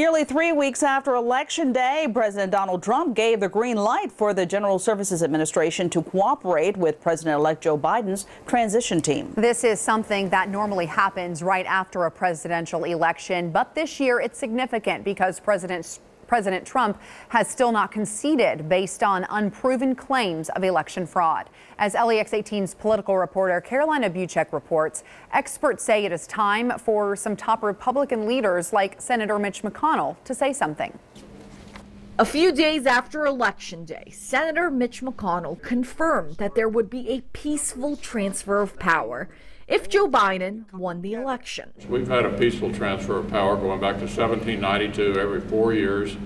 Nearly three weeks after Election Day, President Donald Trump gave the green light for the General Services Administration to cooperate with President elect Joe Biden's transition team. This is something that normally happens right after a presidential election, but this year it's significant because President President Trump has still not conceded based on unproven claims of election fraud. As LEX 18's political reporter Karolina Buczek reports, experts say it is time for some top Republican leaders like Senator Mitch McConnell to say something. A few days after Election Day, Senator Mitch McConnell confirmed that there would be a peaceful transfer of power if Joe Biden won the election. We've had a peaceful transfer of power going back to 1792 every four years.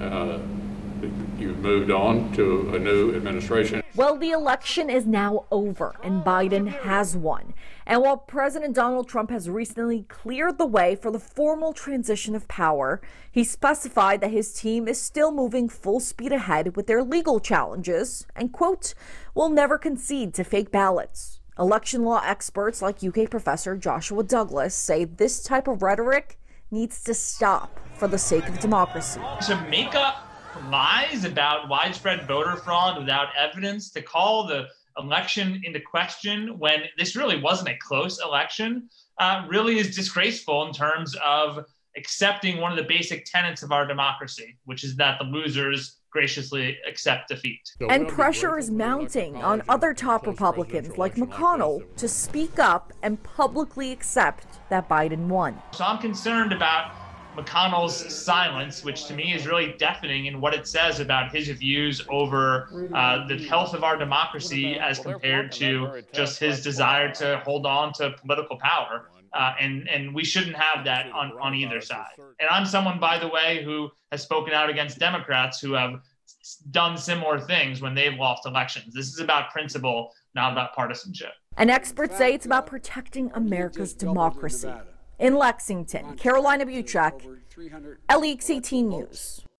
Uh, you've moved on to a new administration. Well, the election is now over and Biden has won. And while President Donald Trump has recently cleared the way for the formal transition of power, he specified that his team is still moving full speed ahead with their legal challenges and, quote, will never concede to fake ballots. Election law experts like UK professor Joshua Douglas say this type of rhetoric needs to stop for the sake of democracy. To make up lies about widespread voter fraud without evidence, to call the election into question when this really wasn't a close election, uh, really is disgraceful in terms of accepting one of the basic tenets of our democracy, which is that the losers graciously accept defeat. And pressure is mounting on other top Republicans like McConnell to speak up and publicly accept that Biden won. So I'm concerned about McConnell's silence, which to me is really deafening in what it says about his views over uh, the health of our democracy as compared to just his desire to hold on to political power. Uh, and and we shouldn't have that on, on either side. And I'm someone, by the way, who has spoken out against Democrats who have done similar things when they've lost elections. This is about principle, not about partisanship. And experts say it's about protecting America's democracy. In Lexington, Karolina Buczek, LEX 18 News.